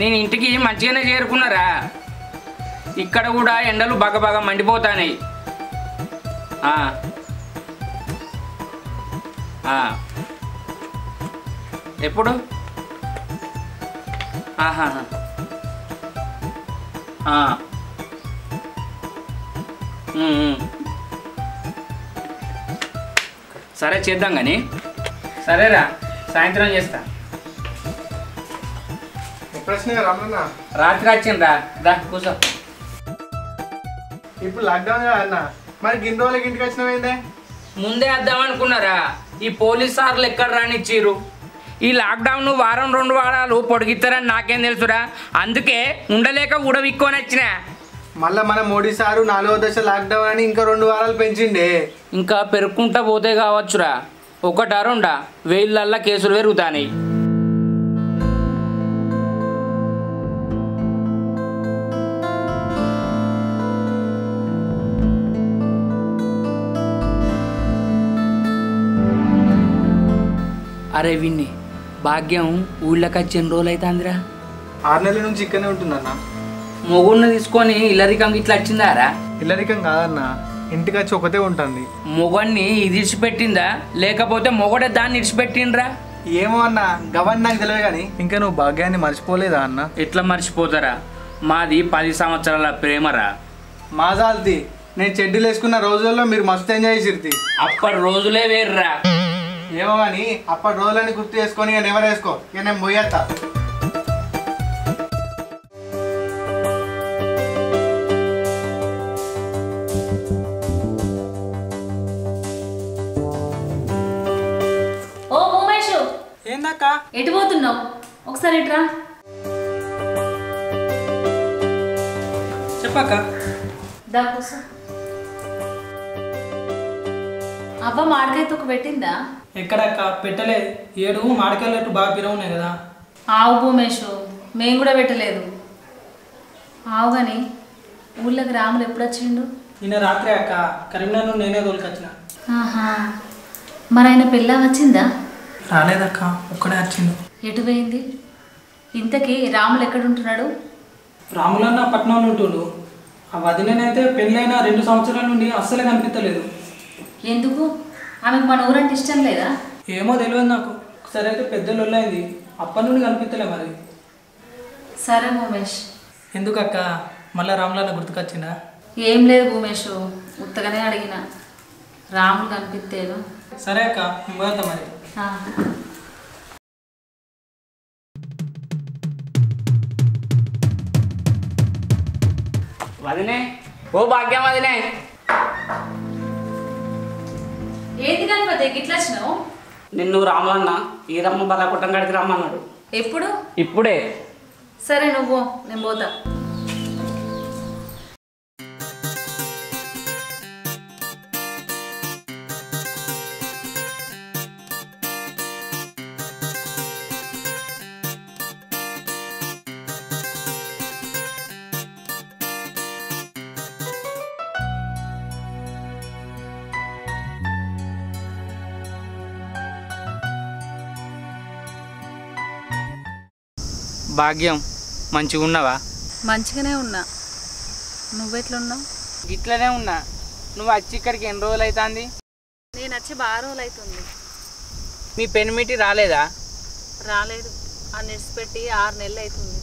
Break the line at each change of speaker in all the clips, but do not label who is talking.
నేను ఇంటికి మంచిగానే చేరుకున్నారా? ఇక్కడ కూడా ఎండలు బాగా బాగా మండిపోతాయి ఎప్పుడు? ఆహా. సరే చేద్దాం కానీ సరేరా సాయంత్రం చేస్తా.
వచ్చినాయి రమ్మన్నా
రాత్రి వచ్చిండ్రా. దా కూర్చో.
ఇప్పుడు లాక్డౌన్ కదా అన్న. మరి గిన్ని రోజులకి ఇంటికి వచ్చినావేందే
ముందే వద్దాం అనుకున్నారా? ఈ పోలీస్ సార్లు ఎక్కడ రానిచ్చిర్రు? ఈ లాక్డౌన్ వారం రెండు వారాలు పొడిగిస్తారని నాకేం తెలుసురా? అందుకే ఉండలేక ఉడవిక్కొని వచ్చిన.
మళ్ళా మన మోడీ సారు నాలుగో దశ లాక్డౌన్ అని ఇంకా రెండు వారాలు పెంచిండే.
ఇంకా పెరుక్కుంటా పోతే కావచ్చురా. ఒకటా రెండా? వేళ్ళల్లా కేసులు పెరుగుతాయి అరే విన్ని భాగ్యం ఊళ్ళకి వచ్చి ఎన్ని రోజులు అవుతుందిరా
ఆరు నెలల నుంచి ఇక్కడనే ఉంటుందన్న
మొగుడిని తీసుకొని ఇల్లరికం ఇట్లా వచ్చిందారా?
ఇల్లరికం కాదన్న ఇంటికి వచ్చి ఒకతే ఉంటుంది.
మొగన్ని ఇది ఇడిచిపెట్టిందా? లేకపోతే మొగడే దాన్ని ఇడిచిపెట్టిండ్రా?
ఏమో అన్న గవన్ నాకు తెలియదు కానీ ఇంకా నువ్వు భాగ్యాన్ని మర్చిపోలేదా అన్న?
ఎట్లా మర్చిపోతారా? మాది పది సంవత్సరాల ప్రేమరా.
మాజాల్తి నేను చెడ్డీలు వేసుకున్న రోజుల్లో మీరు మస్తు ఎంజాయ్ చేసిర్తి
అప్పటి రోజులే వేర్రా.
ఏమో కానీ అప్పటి రోజులని గుర్తు చేసుకొని ఇక నెవరు వేసుకో. ఇక నేను పోయేస్తా
ఓ ఉమేషు
ఏందక్క?
ఎటు పోతున్నావు? ఒకసారి ఇట్రా
చెప్పక్క.
దా అవ్వ మామిడికాయ తొక్కు పెట్టిందా?
ఎక్కడక్క? పెట్టలేదు ఏడు మాడకెళ్ళట్టు బాగా పిరవ ఉన్నాయి కదా.
ఆవు భూమేషు మేము కూడా పెట్టలేదు. ఆవు కానీ ఊళ్ళోకి రాములు ఎప్పుడు వచ్చిండు
నిన్న రాత్రి అక్క. కరీంనగర్ నేనే తోలుకొచ్చిన.
ఆహా. మరి ఆయన పిల్ల వచ్చిందా?
రాలేదక్క. ఒక్కడే వచ్చిండు.
ఎటు పోయింది? ఇంతకీ రాములు ఎక్కడుంటున్నాడు?
రాములన్న పట్నంలో ఉంటుండు. ఆ వదినైతే పెళ్ళైన రెండు సంవత్సరాల నుండి అస్సలే కనిపించలేదు.
ఎందుకు? ఆమెకు మన ఊరంటే ఇష్టం లేదా?
ఏమో తెలియదు నాకు. ఒకసారి అయితే పెద్ద లొల్లైంది. అప్పటి నుండి కనిపించలే మరి.
సరే భూమేష్.
ఎందుకక్క? మళ్ళీ రాములన్న గుర్తుకొచ్చిందా?
ఏం లేదు భూమేషు. ఉత్తగానే అడిగిన. రాములు కనిపిస్తేను
సరే అక్క పోతాం మరి.
వదినే. ఓ భాగ్యం వదినే.
ఏంది గణపతి? గిట్లా వచ్చినావు
నిన్ను రామలన్న ఈరమ్మ బలకుట్టం గడికి రమ్మన్నాడు.
ఎప్పుడు?
ఇప్పుడే.
సరే నువ్వు నేను పోతా.
భాగ్యం. మంచిగా ఉన్నావా?
మంచిగానే ఉన్నా. నువ్వెట్లున్నావు?
ఇట్లనే ఉన్నా. నువ్వు వచ్చి ఇక్కడికి ఎన్ని రోజులు అవుతుంది
నేను వచ్చి బాగా రోజులు అవుతుంది
మీ పెనిమిటి రాలేదా?
రాలేదు. ఆ నిడిచిపెట్టి ఆరు నెలలు అవుతుంది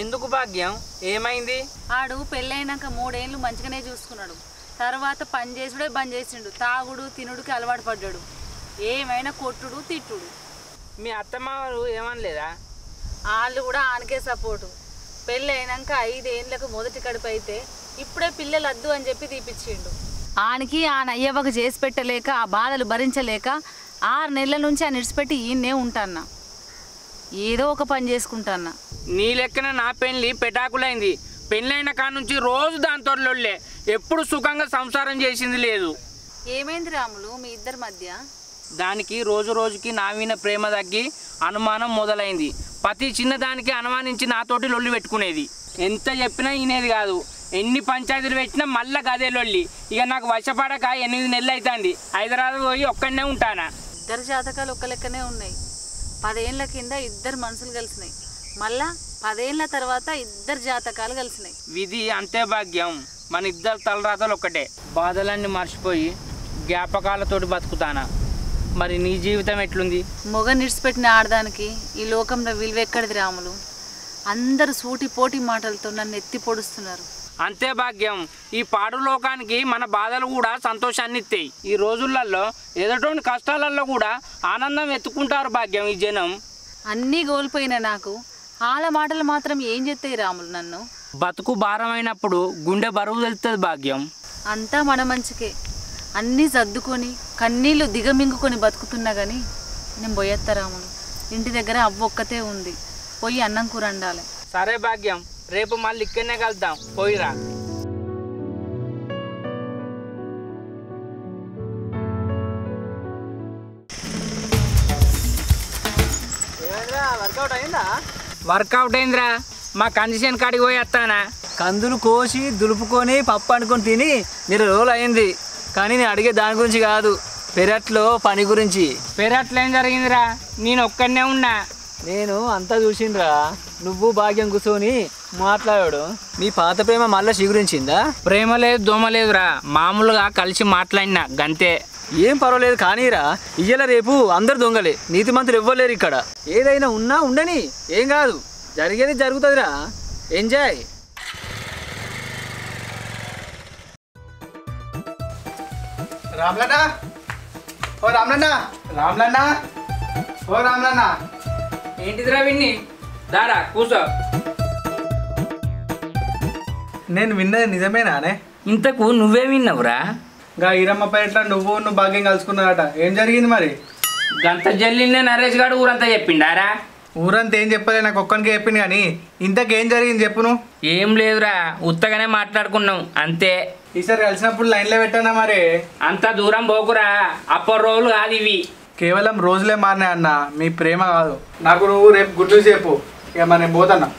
ఎందుకు భాగ్యం? ఏమైంది?
ఆడు పెళ్ళైనాక మూడేళ్ళు మంచిగానే చూసుకున్నాడు. తర్వాత పని చేసుడే బంద్ చేసిండు. తాగుడు తినుడికి అలవాటు పడ్డాడు. ఏమైనా కొట్టుడు తిట్టుడు.
మీ అత్తమావారు ఏమనలేదా?
వాళ్ళు కూడా ఆనకే సపోర్టు. పెళ్ళి అయినాక ఐదేళ్ళకు మొదటి కడుపు అయితే ఇప్పుడే పిల్లలు వద్దు అని చెప్పి తీపిచ్చిండు. ఆనికి ఆ నయ్యవ్వకు చేసి పెట్టలేక ఆ బాధలు భరించలేక ఆరు నెలల నుంచి ఆ నిడిచిపెట్టి ఈయన్నే ఉంటాన్నా. ఏదో ఒక పని చేసుకుంటాన్నా.
నీ లెక్కన నా పెళ్ళి పెటాకులైంది. పెళ్ళైన కాడ నుంచి రోజు దాంతో లొల్లే ఎప్పుడు సుఖంగా సంసారం చేసింది లేదు.
ఏమైంది రాములు మీ ఇద్దరి మధ్య?
దానికి రోజు రోజుకి నా మీద ప్రేమ తగ్గి అనుమానం మొదలైంది. ప్రతి చిన్నదానికి అనుమానించి నాతోటి లొల్లి పెట్టుకునేది. ఎంత చెప్పినా వినేది కాదు. ఎన్ని పంచాయతీలు పెట్టినా మళ్ళా గదే లొల్లి. ఇక నాకు వశపడక ఎనిమిది నెలలు అవుతుంది హైదరాబాద్ పోయి ఒక్కడనే ఉంటానా?
ఇద్దరు జాతకాలు ఒక్క లెక్కనే ఉన్నాయి. పదేళ్ళ కింద ఇద్దరు మనుషులు కలిసినాయి. మళ్ళా పదేళ్ళ తర్వాత ఇద్దరు జాతకాలు కలిసినాయి.
విధి అంతే భాగ్యం. మన ఇద్దరు తలరాతలు ఒక్కటే. బాధలన్నీ మర్చిపోయి జ్ఞాపకాలతోటి బతుకుతానా? మరి నీ జీవితం ఎట్లుంది?
మొగ నిడిచిపెట్టిన ఆడదానికి ఈ లోకంలో విలువెక్కడిది రాములు? అందరూ సూటి పోటీ మాటలతో నన్ను ఎత్తి పొడుస్తున్నారు.
అంతే భాగ్యం. ఈ పాడు లోకానికి మన బాధలు కూడా సంతోషాన్ని ఇస్తాయి ఈ రోజులలో ఎదుటోని కష్టాలలో కూడా ఆనందం ఎత్తుకుంటారు భాగ్యం ఈ జనం.
అన్నీ కోల్పోయిన నాకు ఆల మాటలు మాత్రం ఏం చెప్తాయి రాములు నన్ను?
బతుకు భారమైనప్పుడు గుండె బరువు తెలుస్తుంది భాగ్యం.
అంతా మన మంచికే. అన్నీ సర్దుకొని కన్నీళ్ళు దిగమింగుకొని బతుకుతున్నా కానీ నేను పోయేత్తా రాములు ఇంటి దగ్గర అవ్వ ఒక్కతే ఉంది. పోయి అన్నం కూర వండాలి
సరే భాగ్యం. రేపు మళ్ళీ ఇక్కడనే కలుద్దాం. పోయిరా.
వర్కౌట్ అయిందా?
వర్కౌట్ అయిందిరా. మా కండిషన్ కాడికి పోయి వస్తానా.
కందులు కోసి దులుపుకొని పప్పు అనుకొని తిని మీరు రోజులు అయింది. కానీ నేను అడిగే దాని గురించి కాదు. పెరట్లో పని గురించి.
పెరట్లో ఏం జరిగిందిరా? నేను ఒక్కడనే ఉన్నా.
నేను అంతా చూసిండ్రా. నువ్వు భాగ్యం కూర్చొని మాట్లాడాడు. మీ పాత ప్రేమ మళ్ళీ చిగురించిందా?
ప్రేమ లేదు దోమ లేదురా. మామూలుగా కలిసి మాట్లాడినా గంతే.
ఏం పర్వాలేదు కానీరా. ఇయ్యాల రేపు అందరు దొంగలే. నీతి మంత్రులు ఇవ్వలేరు ఇక్కడ. ఏదైనా ఉన్నా ఉండని. ఏం కాదు. జరిగేది జరుగుతుందిరా. ఎంజాయ్.
రామ్లన్న? ఓ రామ్లన్న? రామ్లన్న? ఓ రామ్లన్న?
ఏంటిదిరా విన్ని? దారా కూసో.
నేను విన్నది నిజమేనానే
ఇంతకు నువ్వే విన్నావురా?
గా ఈరమ్మ పేట్ల నువ్వు నువ్వు భాగ్యం కలుసుకున్నారట. ఏం జరిగింది మరి?
గంత జల్లినే నరేష్ గారు ఊరంతా చెప్పిండారా?
ఊరంతా ఏం చెప్పలే నాకు ఒక్కనికి చెప్పింది కానీ ఇంతకేం జరిగింది చెప్పు నువ్వు.
ఏం లేదురా ఉత్తగానే మాట్లాడుకున్నాం అంతే.
ఈసారి కలిసినప్పుడు లైన్లో పెట్టానా మరి?
అంత దూరం పోకురా. అప్పటి రోజులు కాదు ఇవి.
కేవలం రోజులే మారినాయి అన్న మీ ప్రేమ కాదు. నాకు నువ్వు రేపు గుడ్ న్యూస్ చెప్పు. ఇక మరి నేను పోతన్నా.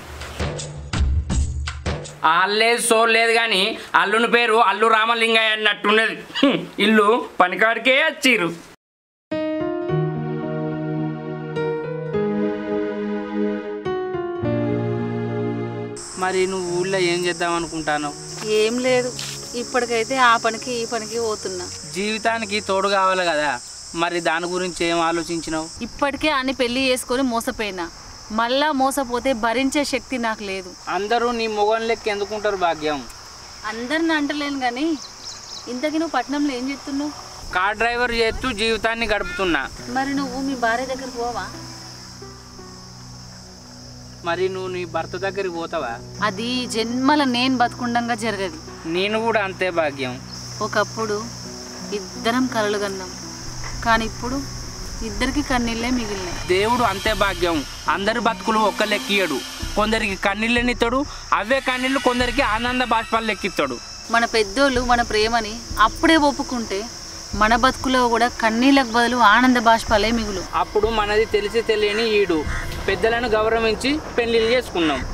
ఆల్లేదు సోలేదు కానీ అల్లుని పేరు అల్లు రామలింగయ్య అన్నట్టున్నది. హ్మ్, ఇల్లు పనికాడికే వచ్చిర్రు. మరి నువ్వు ఊళ్ళో ఏం చేద్దాం అనుకుంటాను
ఏం లేదు. ఇప్పటికైతే ఆ పనికి ఈ పనికి పోతున్నా.
జీవితానికి తోడు కావాలి కదా. మరి దాని గురించి ఏం ఆలోచించినావు?
ఇప్పటికే అన్ని పెళ్ళి చేసుకొని మోసపోయినా. మళ్ళా మోసపోతే భరించే శక్తి నాకు లేదు.
అందరూ నీ మొగన్ లెక్క ఎందుకుంటారు భాగ్యం?
అందరిని అంటలేను కానీ ఇంతకీ నువ్వు పట్నంలో ఏం చేస్తున్నావు?
కార్ డ్రైవర్ చేస్తూ జీవితాన్ని గడుపుతున్నా.
మరి నువ్వు మీ భార్య దగ్గర పోవా?
మరి నువ్వు నీ భర్త దగ్గరికి పోతావా?
అది జన్మల నేను బతుకుండంగా జరగదు.
నేను కూడా అంతే భాగ్యం.
ఒకప్పుడు ఇద్దరం కలలు కన్నాం. కానీ ఇప్పుడు ఇద్దరికి కన్నీళ్ళే మిగిలినాయి.
దేవుడు అంతే భాగ్యం. అందరి బతుకులు ఒక్క లెక్కియడు కొందరికి కన్నీళ్ళనిస్తాడు అవే కన్నీళ్ళు కొందరికి ఆనంద బాష్పాలు లెక్కిస్తాడు
మన పెద్దోళ్ళు మన ప్రేమని అప్పుడే ఒప్పుకుంటే మన బతుకులో కూడా కన్నీళ్ళకు బదులు ఆనంద బాష్పాలే మిగులు.
అప్పుడు మనది తెలిసి తెలియని ఈడు. పెద్దలను గౌరవించి పెళ్ళిళ్ళు చేసుకున్నాం.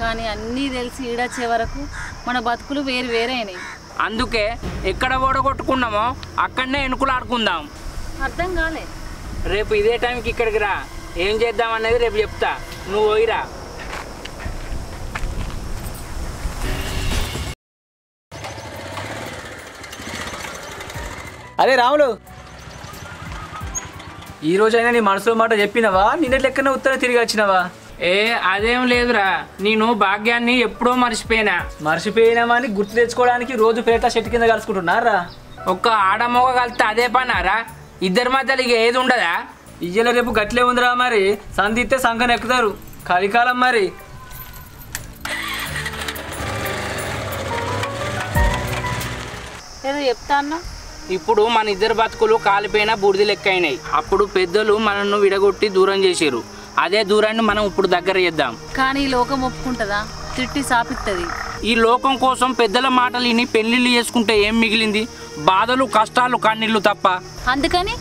కానీ అన్నీ తెలిసి ఈడొచ్చే వరకు మన బతుకులు వేరు వేరైనాయి.
అందుకే ఎక్కడ ఓడగొట్టుకున్నామో అక్కడనే ఎనుకులు ఆడుకుందాం
అర్థం కాలే.
రేపు ఇదే టైంకి ఇక్కడికి రా. ఏం చేద్దాం అనేది రేపు చెప్తా. నువ్వు పోయిరా
అరే రాములు. ఈ రోజైనా నీ మనసులో మాట చెప్పినవా? నిన్న లెక్కన ఉత్తరం తిరిగి వచ్చినవా?
ఏ అదేం లేదురా. నేను భాగ్యాన్ని ఎప్పుడో మర్చిపోయినా.
మర్చిపోయినావా అని గుర్తు తెచ్చుకోవడానికి రోజు పేట చెట్టు కింద కలుసుకుంటున్నారా?
ఒక్క ఆడమొగ కలిస్తే అదే పనారా ఇద్దరి మధ్యలో ఇక ఏది ఉండదా?
ఇయ్యల రేపు గట్లే ఉందిరా మరి. సంధిస్తే సంఖన ఎక్కుతారు. కలికాలం మరి.
ఏదో చెప్తా అన్నా.
ఇప్పుడు మన ఇద్దరు బతుకులు కాలిపోయిన బూడిద లెక్క అయినాయి అప్పుడు పెద్దలు మనల్ని విడగొట్టి దూరం చేసిరు అదే దూరాన్ని మనం ఇప్పుడు దగ్గర చేద్దాం.
కానీ ఈ లోకం ఒప్పుకుంటుందా? తిట్టి సాపిస్తుంది
ఈ లోకం కోసం పెద్దల మాటలు విని పెళ్ళిళ్ళు చేసుకుంటే ఏం మిగిలింది? బాధలు కష్టాలు కన్నీళ్ళు తప్ప.
అందుకని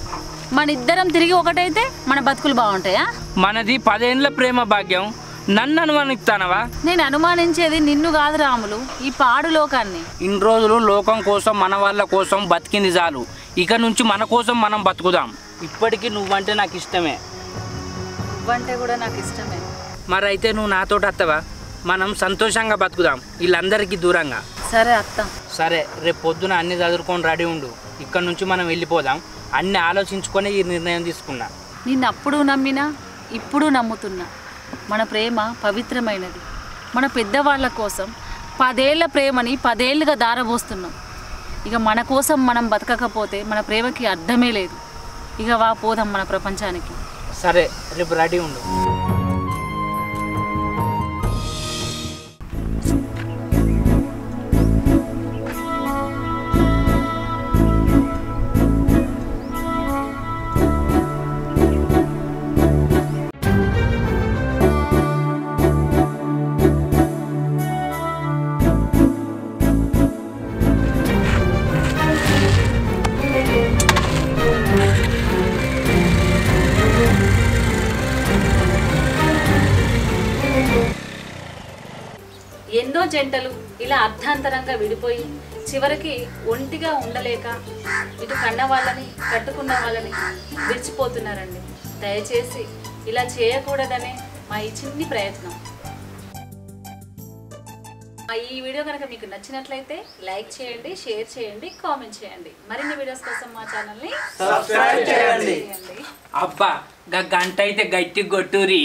మన ఇద్దరం తిరిగి ఒకటైతే మన బతుకులు బాగుంటాయా?
మనది పదేండ్ల ప్రేమ భాగ్యం. నన్ను అనుమానిస్తానవా?
నేను అనుమానించేది నిన్ను కాదు రాములు ఈ పాడు లోకాన్ని.
ఇన్ని రోజులు లోకం కోసం మన వాళ్ళ కోసం బతికింది చాలు. ఇక నుంచి మన కోసం మనం బతుకుదాం. ఇప్పటికీ నువ్వంటే నాకు ఇష్టమే.
నువ్వంటే కూడా నాకు ఇష్టమే.
మరి అయితే నువ్వు నాతోటి వస్తావా మనం సంతోషంగా బతుకుదాం. వీళ్ళందరికీ దూరంగా.
సరే అత్త.
సరే రేపు పొద్దున అన్ని చదువుకొని రెడీ ఉండు. ఇక్కడ నుంచి మనం వెళ్ళిపోదాం. అన్ని ఆలోచించుకొని ఈ నిర్ణయం తీసుకున్నా.
నిన్ను అప్పుడు నమ్మినా ఇప్పుడు నమ్ముతున్నా. మన ప్రేమ పవిత్రమైనది. మన పెద్దవాళ్ళ కోసం పదేళ్ళ ప్రేమని పదేళ్ళుగా దారబోస్తున్నాం. ఇక మన కోసం మనం బతకకపోతే మన ప్రేమకి అర్థమే లేదు. ఇక వా పోదాం మన ప్రపంచానికి.
సరే రేపు రెడీ ఉండు.
ఇలా అర్ధాంతరంగా విడిపోయి చివరికి ఒంటిగా ఉండలేక ఇటు కన్న వాళ్ళని కట్టుకున్న వాళ్ళని విడిచిపోతున్నారండి. దయచేసి ఇలా చేయకూడదనే మా ఈ చిన్ని ప్రయత్నం. మా ఈ వీడియో కనుక మీకు నచ్చినట్లయితే లైక్ చేయండి షేర్ చేయండి కామెంట్ చేయండి. మరిన్ని వీడియోస్ కోసం మా ఛానల్ని సబ్స్క్రైబ్ చేయండి.
అబ్బా గంట అయితే గట్టి కొట్టురి